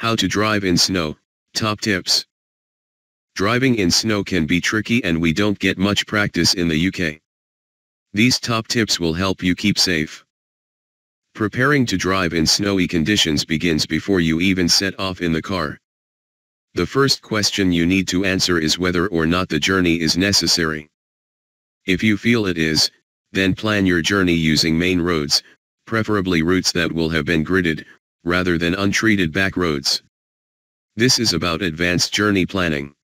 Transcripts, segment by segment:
How to drive in snow, top tips. Driving in snow can be tricky and we don't get much practice in the UK. These top tips will help you keep safe. Preparing to drive in snowy conditions begins before you even set off in the car. The first question you need to answer is whether or not the journey is necessary. If you feel it is, then plan your journey using main roads, preferably routes that will have been gritted, rather than untreated back roads. This is about advanced journey planning.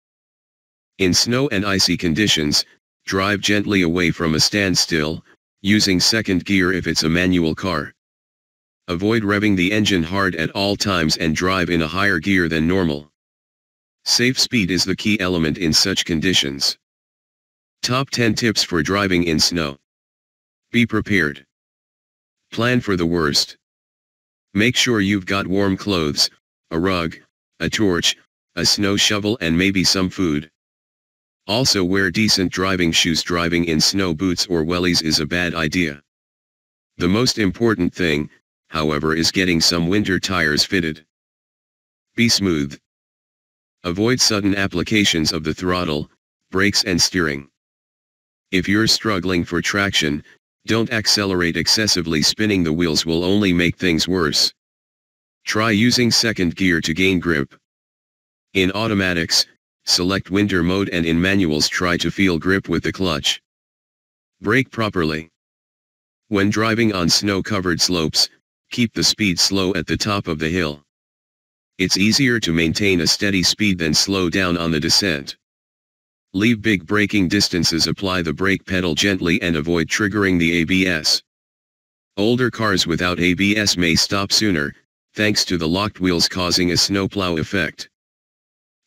In snow and icy conditions, drive gently away from a standstill, using second gear if it's a manual car. Avoid revving the engine hard at all times and drive in a higher gear than normal. Safe speed is the key element in such conditions. Top 10 tips for driving in snow. Be prepared. Plan for the worst. Make sure you've got warm clothes, a rug, a torch, a snow shovel and maybe some food. Also wear decent driving shoes driving in snow boots or wellies is a bad idea. The most important thing, however is getting some winter tires fitted. Be smooth. Avoid sudden applications of the throttle, brakes and steering. If you're struggling for traction, don't accelerate excessively spinning the wheels will only make things worse. Try using second gear to gain grip. In automatics, select winter mode and in manuals try to feel grip with the clutch. Brake properly. When driving on snow-covered slopes, keep the speed slow at the top of the hill. It's easier to maintain a steady speed than slow down on the descent. Leave big braking distances apply the brake pedal gently and avoid triggering the ABS. Older cars without ABS may stop sooner, thanks to the locked wheels causing a snowplow effect.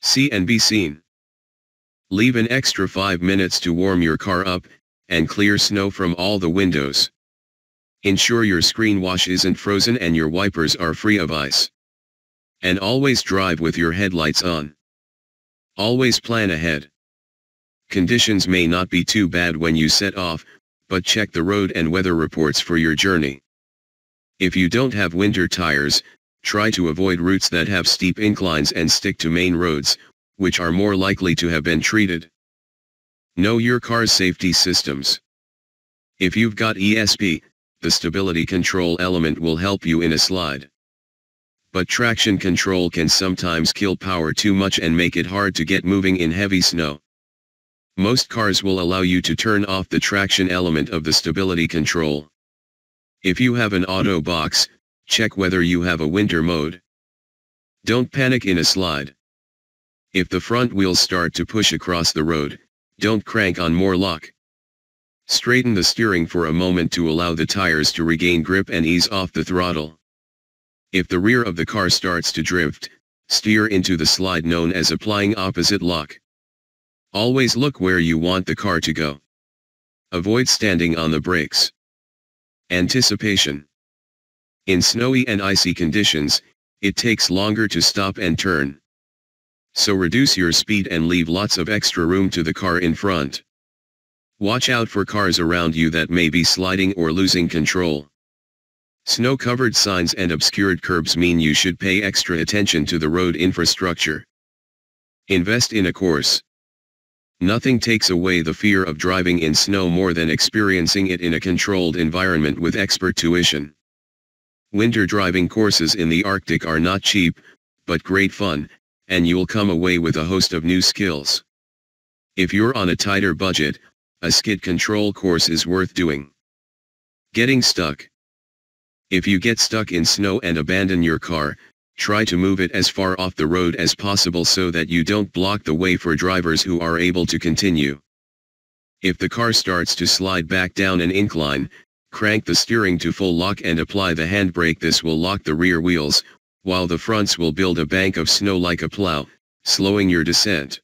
See and be seen. Leave an extra 5 minutes to warm your car up, and clear snow from all the windows. Ensure your screen wash isn't frozen and your wipers are free of ice. And always drive with your headlights on. Always plan ahead. Conditions may not be too bad when you set off, but check the road and weather reports for your journey. If you don't have winter tires, Try to avoid routes that have steep inclines and stick to main roads, which are more likely to have been treated. Know your car's safety systems. If you've got ESP, the stability control element will help you in a slide. But traction control can sometimes kill power too much and make it hard to get moving in heavy snow. Most cars will allow you to turn off the traction element of the stability control. If you have an auto box, check whether you have a winter mode. Don't panic in a slide. If the front wheels start to push across the road, don't crank on more lock. Straighten the steering for a moment to allow the tires to regain grip and ease off the throttle. If the rear of the car starts to drift, steer into the slide known as applying opposite lock. Always look where you want the car to go. Avoid standing on the brakes. Anticipation. In snowy and icy conditions, it takes longer to stop and turn. So reduce your speed and leave lots of extra room to the car in front. Watch out for cars around you that may be sliding or losing control. Snow-covered signs and obscured curbs mean you should pay extra attention to the road infrastructure. Invest in a course. Nothing takes away the fear of driving in snow more than experiencing it in a controlled environment with expert tuition. Winter driving courses in the Arctic are not cheap, but great fun, and you'll come away with a host of new skills. If you're on a tighter budget, a skid control course is worth doing. Getting stuck. If you get stuck in snow and abandon your car, try to move it as far off the road as possible so that you don't block the way for drivers who are able to continue. If the car starts to slide back down an incline, Crank the steering to full lock and apply the handbrake this will lock the rear wheels, while the fronts will build a bank of snow like a plow, slowing your descent.